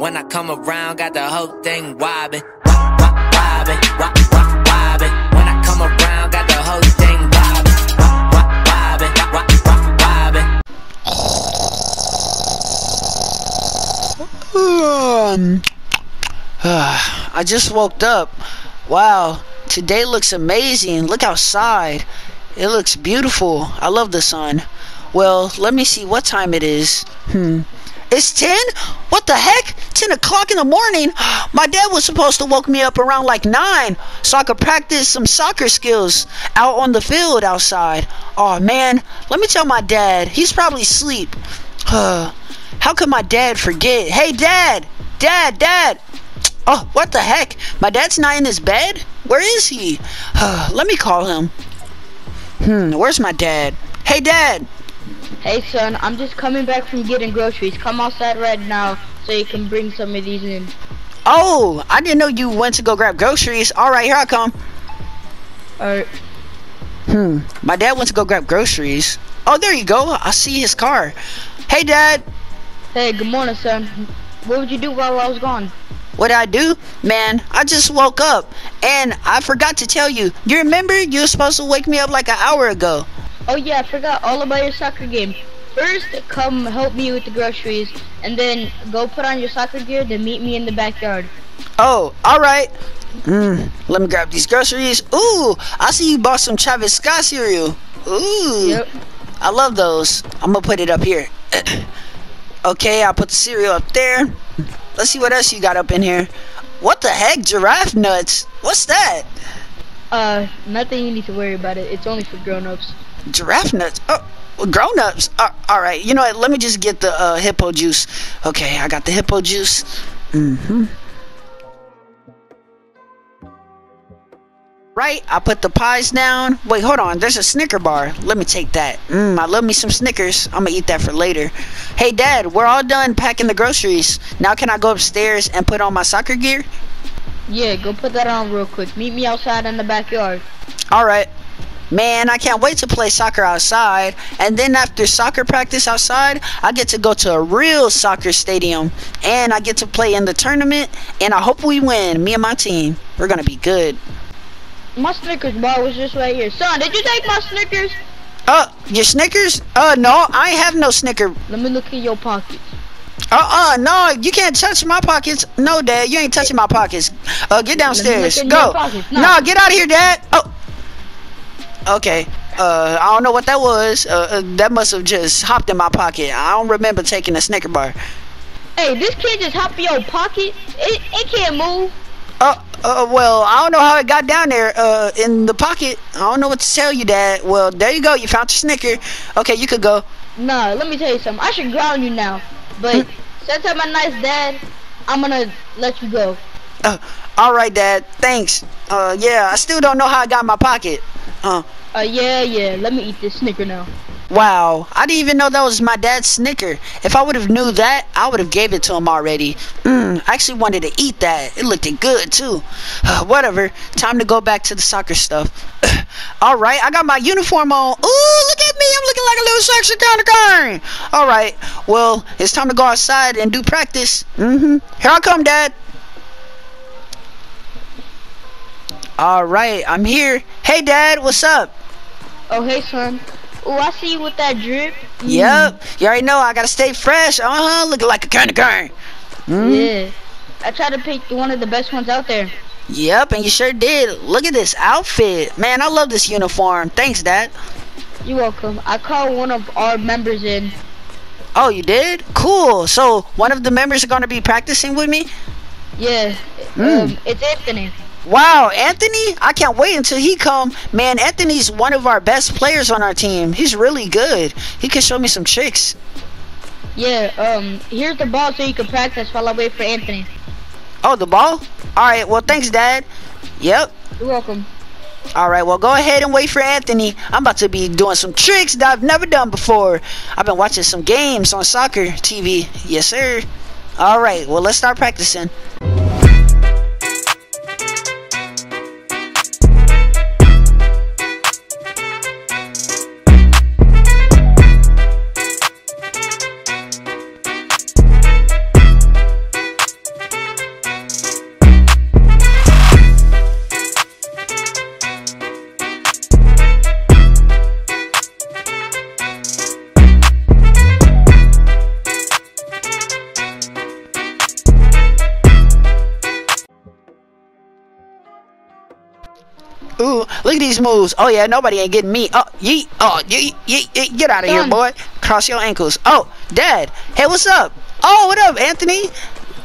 When I come around, got the whole thing wobbin'. Wobbin', wobbin', wobbin'. When I come around, got the whole thing wobbin'. Wobbin', wobbin', wobbin'. I just woke up. Wow, today looks amazing. Look outside. It looks beautiful. I love the sun. Well, let me see what time it is. Hmm. It's 10? What the heck? 10 o'clock in the morning? My dad was supposed to woke me up around like 9 so I could practice some soccer skills out on the field outside. Oh man, let me tell my dad. He's probably asleep. How could my dad forget? Hey dad! Dad, dad! Oh, what the heck? My dad's not in his bed? Where is he? let me call him. Hmm, where's my dad? Hey dad! Hey son, I'm just coming back from getting groceries. Come outside right now so you can bring some of these in. Oh, I didn't know you went to go grab groceries. Alright, here I come. Alright. Hmm, my dad went to go grab groceries. Oh, there you go. I see his car. Hey dad! Hey, good morning son. What would you do while I was gone? What did I do? Man, I just woke up. And I forgot to tell you. You remember you were supposed to wake me up like an hour ago. Oh yeah, I forgot all about your soccer game. First, come help me with the groceries, and then go put on your soccer gear, then meet me in the backyard. Oh, alright. Mm, let me grab these groceries. Ooh, I see you bought some Travis Scott cereal. Ooh. Yep. I love those. I'm gonna put it up here. okay, I'll put the cereal up there. Let's see what else you got up in here. What the heck? Giraffe nuts? What's that? Uh, nothing you need to worry about it. It's only for grown-ups. Giraffe nuts? Oh, grown-ups? Uh, all right. You know what? Let me just get the uh, hippo juice. Okay, I got the hippo juice. Mm-hmm. Right, I put the pies down. Wait, hold on. There's a Snicker bar. Let me take that. Mmm, I love me some Snickers. I'm gonna eat that for later. Hey, Dad, we're all done packing the groceries. Now can I go upstairs and put on my soccer gear? Yeah, go put that on real quick. Meet me outside in the backyard. All right. Man, I can't wait to play soccer outside. And then after soccer practice outside, I get to go to a real soccer stadium. And I get to play in the tournament. And I hope we win, me and my team. We're going to be good. My Snickers bar was just right here. Son, did you take my Snickers? Uh, your Snickers? Uh, no, I have no Snicker. Let me look in your pockets. Uh-uh, no, you can't touch my pockets. No, Dad, you ain't touching my pockets. Uh, get downstairs. Go. No. no, get out of here, Dad. Oh. Okay. Uh, I don't know what that was. Uh, uh, that must have just hopped in my pocket. I don't remember taking a Snicker bar. Hey, this kid just hopped in your pocket. It, it can't move. Uh, uh, well, I don't know how it got down there, uh, in the pocket. I don't know what to tell you, Dad. Well, there you go. You found your Snicker. Okay, you could go. Nah, let me tell you something. I should ground you now. But since I'm a nice dad, I'm gonna let you go. Uh, all right, Dad. Thanks. Uh, yeah, I still don't know how I got in my pocket. Uh. Uh, yeah, yeah. Let me eat this Snicker now. Wow, I didn't even know that was my dad's Snicker. If I would have knew that, I would have gave it to him already. Mmm, I actually wanted to eat that. It looked good too. Whatever. Time to go back to the soccer stuff. All right, I got my uniform on. Ooh, look at me. I'm looking like a little sexy kind of guy. All right, well, it's time to go outside and do practice. Mm-hmm. Here I come, Dad. All right, I'm here. Hey, Dad, what's up? Oh, hey, son. Oh, I see you with that drip. Mm. Yep. You already know I gotta stay fresh. Uh huh. Looking like a kind of guy. Mm. Yeah. I tried to pick one of the best ones out there. Yep, and you sure did. Look at this outfit. Man, I love this uniform. Thanks, Dad. You're welcome. I called one of our members in. Oh, you did? Cool. So, one of the members are going to be practicing with me? Yeah. Mm. Um, it's Anthony. Wow, Anthony? I can't wait until he come. Man, Anthony's one of our best players on our team. He's really good. He can show me some tricks. Yeah, um, here's the ball so you can practice while I wait for Anthony. Oh, the ball? Alright, well, thanks, Dad. Yep. You're welcome. Alright, well, go ahead and wait for Anthony. I'm about to be doing some tricks that I've never done before. I've been watching some games on soccer TV. Yes, sir. Alright, well, let's start practicing. Moves. Oh yeah, nobody ain't getting me. Oh, yeet. Oh, yeet, yeet, yeet. Get out of here, boy. Cross your ankles. Oh, Dad. Hey, what's up? Oh, what up, Anthony?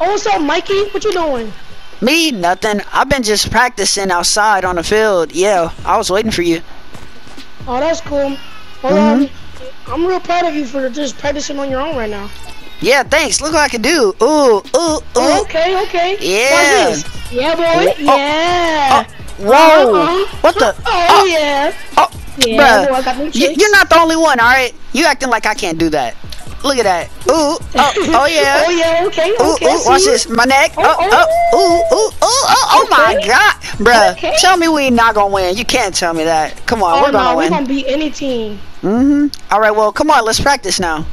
Oh, what's up, Mikey? What you doing? Me? Nothing. I've been just practicing outside on the field. Yeah, I was waiting for you. Oh, that's cool. Well, um, I'm real proud of you for just practicing on your own right now. Yeah, thanks. Look what I can do. Ooh, ooh, ooh. Oh, okay, okay. Yeah. Yeah, boy. Oh, yeah. Whoa. Uh-huh. What the? Oh, yeah. Oh, Yeah, boy, I bruh. You're not the only one, all right? You acting like I can't do that. Look at that. Ooh. Oh, oh yeah. oh, yeah, okay, Ooh, okay. Ooh, watch this. My neck. Oh, Oh, oh, ooh, ooh, ooh, oh, oh my Okay. God. Bruh, Okay. tell me we not gonna win. You can't tell me that. Come on, Oh, we're gonna no, we're win. gonna beat any team. Mm-hmm. All right, well, come on, let's practice now.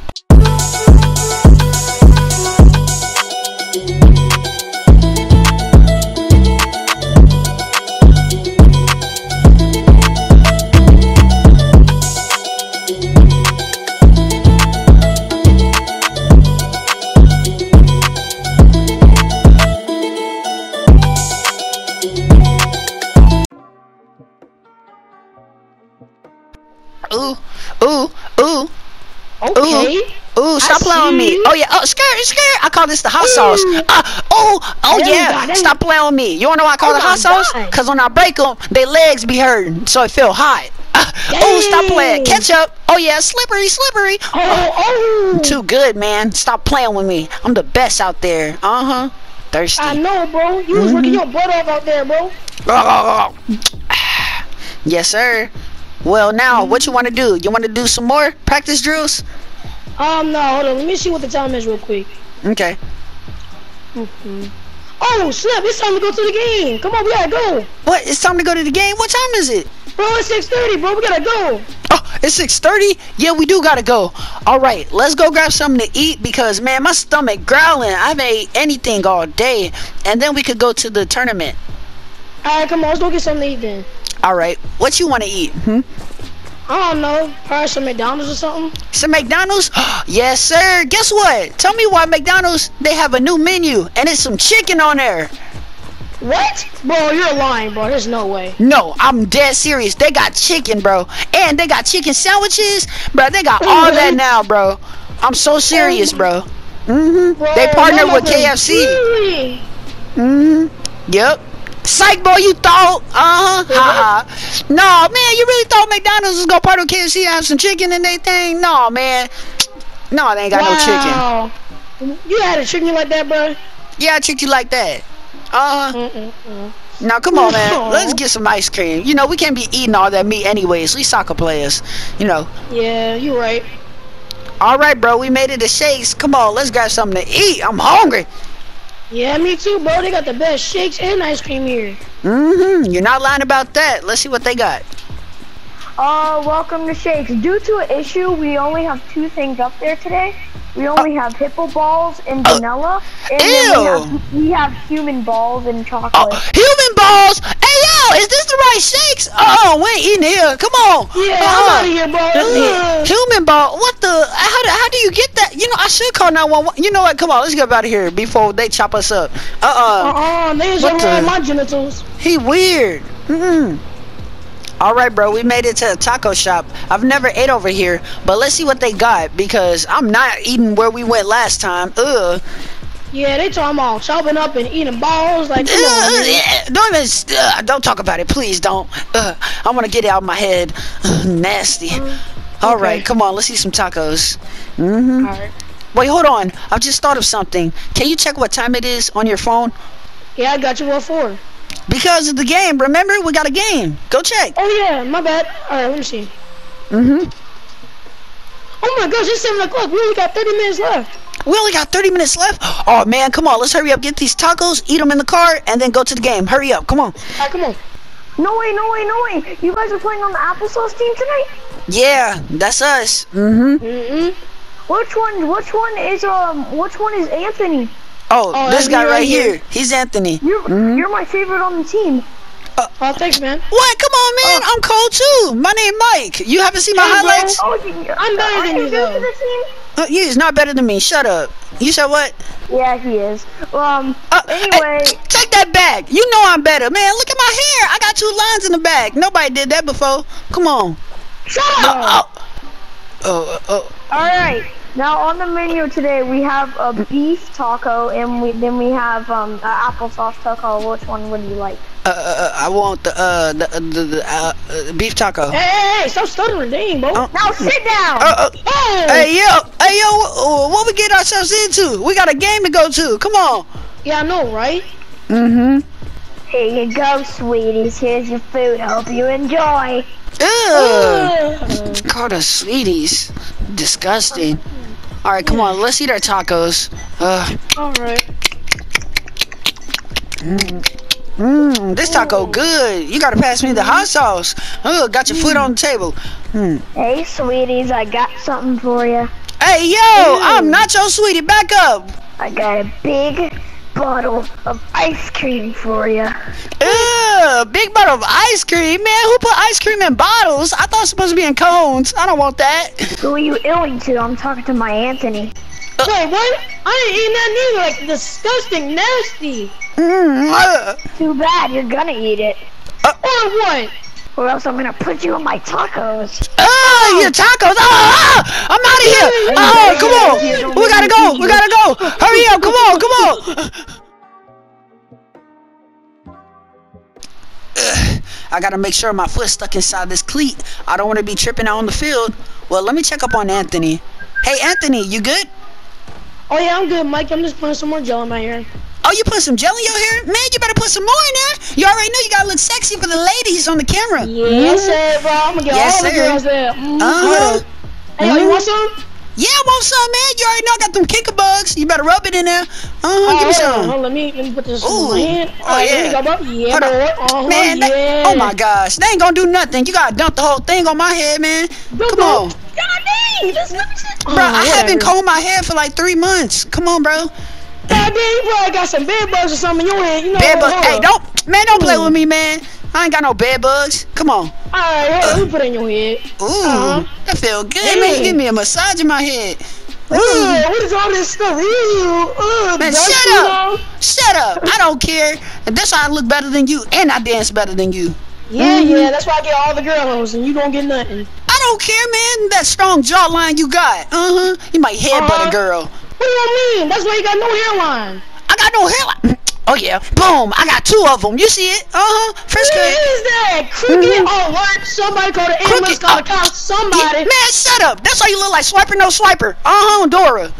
Ooh, ooh, ooh. Okay. Ooh, stop playing with me. Oh yeah, oh skirt, skirt. I call this the hot sauce. Uh, oh, oh There yeah. Stop playing with me. You wanna know why I call Oh it hot sauce? God. Cause when I break them, they legs be hurting, so it feel hot. Uh, oh, stop playing. Ketchup. Oh yeah, slippery, slippery. Oh, oh. Too good, man. Stop playing with me. I'm the best out there. Uh huh. Thirsty. I know, bro. You was Mm-hmm. working your butt off out there, bro. yes, sir. Well, now what you want to do? You want to do some more practice drills? Um, no, hold on. Let me see what the time is real quick. Okay. Oh, snap. It's time to go to the game. Come on, we gotta go. What? It's time to go to the game. What time is it? Bro, it's 6.30, bro. We gotta go. Oh, it's 6:30. Yeah, we do gotta go. All right, let's go grab something to eat because man, my stomach growling. I haven't ate anything all day, and then we could go to the tournament. All right, come on. Let's go get something to eat then. All right, what you want to eat? Hmm? I don't know. Probably some McDonald's or something. Some McDonald's? yes, sir. Guess what? Tell me why McDonald's they have a new menu and it's some chicken on there. What? Bro, you're lying, bro. There's no way. No, I'm dead serious. They got chicken, bro, and they got chicken sandwiches, bro. They got all that now, bro. I'm so serious, bro. Mhm. They partnered with KFC. Mhm. Yep. Psych boy, you thought? Uh huh. Ha ha. No, man, you really thought McDonald's was gonna partner with KFC and have some chicken in their thing? No, man. No, they ain't got no chicken. wow. You had a chicken like that, bro? Yeah, I treat you like that. Uh huh. Now come on, man. No. Let's get some ice cream. You know we can't be eating all that meat anyways. We soccer players. You know. Yeah, you're right. All right, bro. We made it to Shakes. Come on, let's grab something to eat. I'm hungry. Yeah, me too, bro. They got the best shakes and ice cream here. Mm-hmm. You're not lying about that. Let's see what they got. Uh, welcome to Shakes. Due to an issue, we only have two things up there today. We only have hippo balls and Oh. vanilla, and then we Ew. have, we have human balls and chocolate. Oh, human balls. Hey yo, is this the right Shakes? Oh, we ain't eating here. Come on. Yeah, Uh-uh. I'm out of here, bro. Human ball. What the? How do, how do you get that? You know, I should call 911. You know what? Come on, let's get out of here before they chop us up. Uh uh Uh-uh, niggas What don't the- my genitals. He weird. Mm-mm. All right, bro. We made it to a taco shop. I've never ate over here, but let's see what they got because I'm not eating where we went last time. Ugh. Yeah, they talking about chopping up and eating balls. Like, come on, man. yeah, don't even. Uh, don't talk about it, please. Don't. Uh, I want to get it out of my head. Ugh, nasty. All okay. right, come on. Let's eat some tacos. Mm-hmm. Alright. Wait, hold on. I've just thought of something. Can you check what time it is on your phone? Yeah, I got you. What for? Because of the game. Remember, we got a game. Go check. Oh, yeah, my bad. Alright, let me see. Mm-hmm. Oh my gosh, it's 7 o'clock. We only got 30 minutes left. We only got 30 minutes left. Oh man, come on. Let's hurry up. Get these tacos, eat them in the car, and then go to the game. Hurry up. Come on. Alright, come on. No way, no way, no way! You guys are playing on the applesauce team tonight? Yeah, that's us. Mm-hmm. Mm-mm. Which one? Which one is um? Which one is Anthony? Oh, Oh, this guy right right here. here. He's Anthony. You're Mhm. you're my favorite on the team. Oh, thanks, man. What? Come on, man. I'm cold too. My name Mike. You haven't seen my Hey, highlights? Oh, you, I'm better than you you, new to though. the? Uh, you is not better than me. Shut up. You said what? Yeah, he is. Um. Uh, hey, anyway, take that back. You know I'm better, man. Look at my hair. I got two lines in the back. Nobody did that before. Come on. Shut Oh, up. oh, oh, oh. all right. Now on the menu today we have a beef taco and we then we have um a applesauce taco. Which one would you like? Uh, uh, uh, I want the uh the uh, the, the uh, uh, beef taco. Hey, hey, hey, stop stuttering, dang, bro. Oh. Now sit down. Uh, uh, Oh, hey yo, hey yo, what, what we get ourselves into? We got a game to go to. Come on. yeah, I know, right? Mm-hmm. Here you go, sweeties. Here's your food. Hope you enjoy. Ugh. Uh, Called us sweeties. Disgusting. All right, come on. Let's eat our tacos. Uh, all right. Mmm, this taco good. You gotta pass me the hot sauce. Ugh, got your foot on the table. Hmm. Hey, sweeties, I got something for you. Hey yo, I'm not your sweetie. Back up. I got a big bottle of ice cream for you. Ugh, big bottle of ice cream, man. Who put ice cream in bottles? I thought it was supposed to be in cones. I don't want that. Who are you illing to? I'm talking to my Anthony. Wait, what? I ain't eating that neither. Like disgusting, nasty. Mm, uh, Too bad, you're gonna eat it. Or what? Or else I'm gonna put you in my tacos. uh, your tacos. Ah, ah, I'm out of here. Oh, come on. We gotta go. We gotta go. Hurry up. Come on. Come on. Ugh, I gotta make sure my foot's stuck inside this cleat. I don't want to be tripping out on the field. Well, let me check up on Anthony. Hey, Anthony, you good? Oh yeah, I'm good, Mike. I'm just putting some more gel in my hair. Oh, you put some gel in your hair? Man, you better put some more in there. You already know you gotta look sexy for the ladies on the camera. Yes, sir, bro. I'm gonna get Yes, all the sir. girls there. Mm, Uh-huh. Hey, yo, you want some? Yeah, I want some, man. You already know I got them kicker bugs. You better rub it in there. Uh-huh, Oh, give me some. on, let me let me put this Ooh. in my. Oh, Alright, yeah. Go. Yeah, Hold on. boy. Uh-huh, Man, yeah. oh my gosh. They ain't gonna do nothing. You gotta dump the whole thing on my head, man. Bro, Come bro. on. God dang, this let me see. Bro, Oh, I haven't combed my hair for like three months. Come on, bro. You probably got some bed bugs or something in your head. You know. Bed bugs. Hey, don't, man, don't play with me, man. I ain't got no bed bugs. Come on. Alright, hold on. Let me put it in your head. Ooh, Uh-huh. that feel good, man. Give me a massage in my head. Ugh, what is all this stuff? Ugh, Man, shut up. though. Shut up. I don't care. And that's why I look better than you, and I dance better than you. Yeah, yeah, that's why I get all the girl hoes and you don't get nothing. I don't care, man. That strong jawline you got. Uh huh. You might headbutt Uh-huh. a girl. What do you mean? That's why you got no hairline. I got no hairline. Oh yeah. Boom. I got two of them. You see it? Uh huh. First What is that? Crooked alert. Somebody call the ambulance, call the oh. cops, somebody. Yeah, man, shut up. That's why you look like Swiper No Swiper. Uh huh, Dora.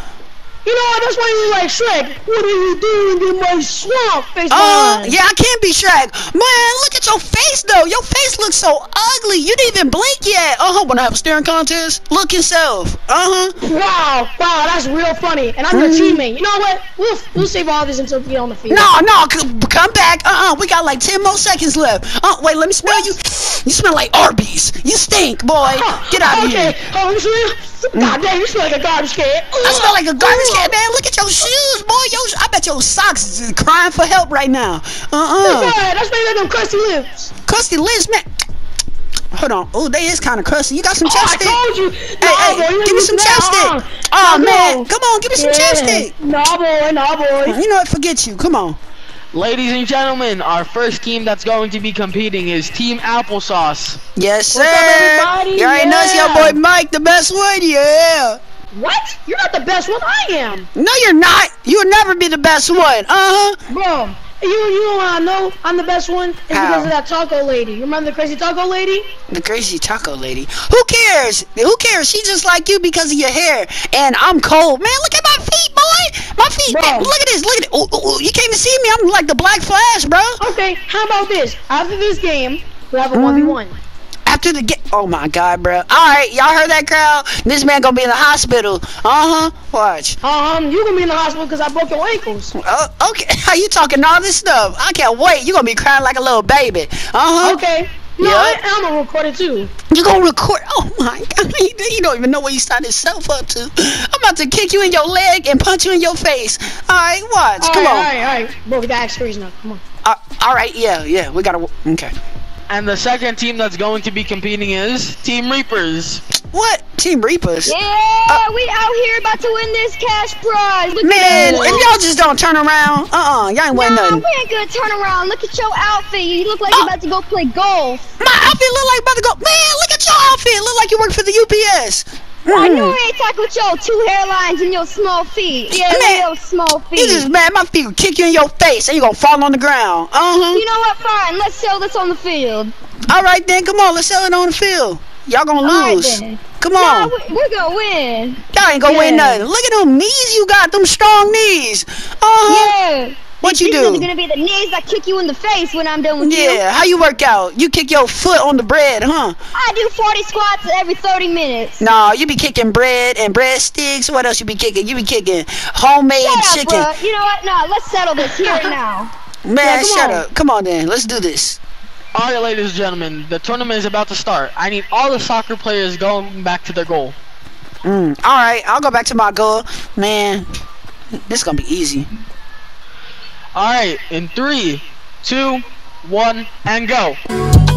You know what? That's why you like Shrek. What are you doing in my swamp face Uh, yeah, I can't be Shrek. Man, look at your face though. Your face looks so ugly. You didn't even blink yet. Uh huh. Wanna have a staring contest? Look yourself. Uh huh. Wow, wow, that's real funny. And I'm your teammate. You know what? We'll, we'll save all this until we get on the field. No, no, come back. Uh uh We got like 10 more seconds left. Uh, wait, let me smell you. You smell like Arby's. You stink, boy. Get out of okay. here. Oh, you smell? God damn, you smell like a garbage can. I smell like a garbage can, man. Look at your shoes, boy. Yo, I bet your socks is crying for help right now. Uh uh Yeah, that's why you got them crusty lips. Crusty lips, man. Hold on. Oh, they is kind of crusty. You got some Oh, I told you. Hey, no, hey, boy, you give me some chapstick. uh-uh. Oh, No, man. no. Come on, give me some Yeah. chapstick. No, boy, no, boy. You know what? Forget you. Come on. Ladies and gentlemen, our first team that's going to be competing is Team Applesauce. Yes, sir. What's up, everybody? You already know it's your boy Mike, the best one. Yeah. What? You're not the best one. I am. No, you're not. You'll never be the best one. Uh huh. Bro, you you know I know I'm the best one? It's How? because of that taco lady. You remember the crazy taco lady? The crazy taco lady. Who cares? Who cares? She just like you because of your hair. And I'm cold. Man, look at my feet, boy. My feet. Bro. Man, look at this. Look at it. Ooh, ooh, ooh. You can't even see me. I'm like the Black Flash, bro. Okay, how about this? After this game, we'll have a Mm-hmm. 1v1. After the get. Oh my God, bro. All right, y'all heard that crowd? This man gonna be in the hospital. Uh huh. Watch. Um, you gonna be in the hospital because I broke your ankles. Uh, okay. How you talking all this stuff? I can't wait. You gonna be crying like a little baby. Uh huh. Okay. No, Yeah. I, I'm gonna record it too. You gonna record? Oh my god! He, he don't even know what he signed himself up to. I'm about to kick you in your leg and punch you in your face. All right, watch. Come All on. all right, all right. Bro, we got X-rays now. Come on. Uh, all right, yeah, yeah. We gotta. Okay. And the second team that's going to be competing is Team Reapers. What? Team Reapers? Yeah, uh, we out here about to win this cash prize. Look Man, at if y'all just don't turn around, uh-uh, y'all ain't winning Nah, nothing. we ain't gonna turn around. Look at your outfit. You look like Oh. you're uh, about to go play golf. My outfit look like about to go. Man, look at your outfit. Look like you work for the UPS. I know Mm. we ain't talking with your two hairlines and your small feet. Yeah, Man, your small feet. You just man, my feet will kick you in your face and you gonna fall on the ground. Uh-huh. You know what? Fine. Let's sell this on the field. All right then, come on, let's sell it on the field. Y'all gonna right, lose. Come on. we- we're gonna win. Y'all ain't gonna win nothing. Look at them knees you got, them strong knees. Uh-huh. Yeah. What you These do? are gonna be the knees that kick you in the face when I'm done with you. Yeah, how you work out? You kick your foot on the bread, huh? I do 40 squats every 30 minutes. No, you be kicking bread and bread sticks. What else you be kicking? You be kicking homemade Shut up, chicken. bruh. You know what? Nah, let's settle this here and now. Man, Yeah, come shut on. up. Come on then, let's do this. All right, ladies and gentlemen, the tournament is about to start. I need all the soccer players going back to their goal. Mm, all right, I'll go back to my goal. Man, this is gonna be easy. All right, in three, two, one, and go.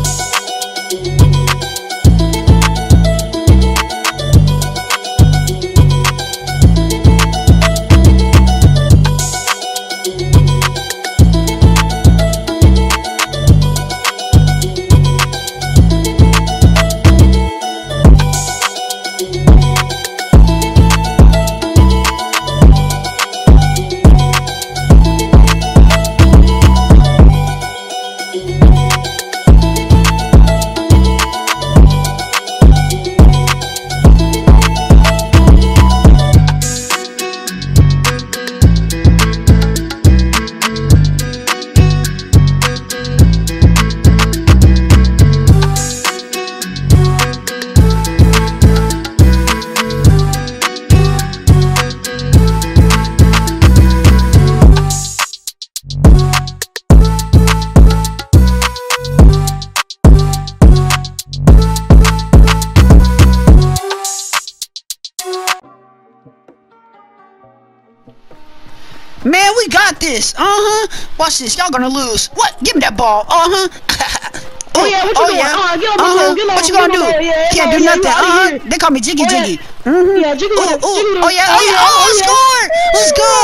Huh. Watch this. Y'all gonna lose. What? Give me that ball. Uh huh. Oh, yeah, what you doing? Uh, get on uh-huh. ball, get on- What you gonna do? the yeah, Can't yeah, do yeah, nothing. Uh huh. here. They call me Jiggy Oh, yeah. Jiggy. Mm-hmm. Yeah, jiggle Ooh, it, ooh. Oh yeah. Oh Oh, yeah. yeah, Oh, oh, yeah. score. Let's go.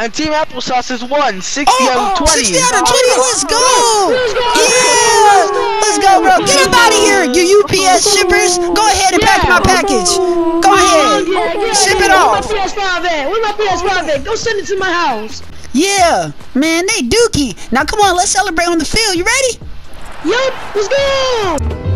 And Team Applesauce has won 60 Oh, out of 20. 60 out of 20. Let's go. Let's go. Yeah. Let's go, bro. Get up out of here, you UPS shippers. Go ahead and pack my package. Go ahead. Yeah, yeah, Ship yeah. it off. Where's my PS5 at? Where's my PS5 at? Go send it to my house. Yeah, man, they dookie. Now come on, let's celebrate on the field. You ready? Yup, let's go.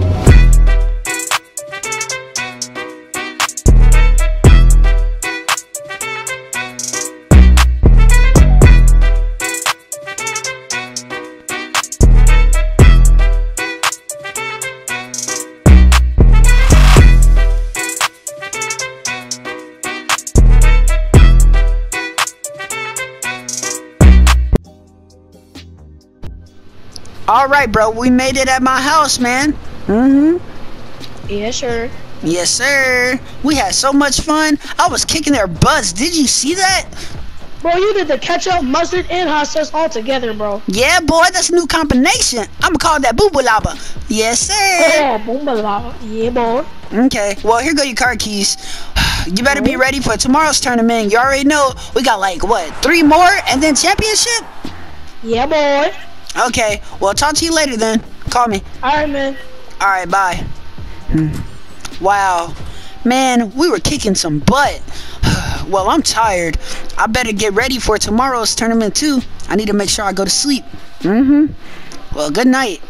All right, bro. We made it at my house, man. Mm-hmm. Yeah, sure. Yes, sir. We had so much fun. I was kicking their butts. Did you see that? Bro, you did the ketchup, mustard, and hot sauce all together, bro. Yeah, boy, that's a new combination. I'ma call that boo boo. Yes, sir. Oh, boom, blah, Yeah, boy. Okay. Well, here go your car keys. You better be ready for tomorrow's tournament. You already know we got like what three more and then championship. Yeah, boy. Okay. Well, talk to you later then. Call me. All right, man. All right. Bye. Hmm. Wow. Man, we were kicking some butt. well, I'm tired. I better get ready for tomorrow's tournament too. I need to make sure I go to sleep. Mm-hmm. Well, good night.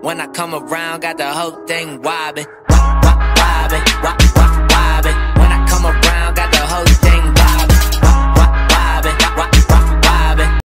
When I come around, got the whole thing wobbin'.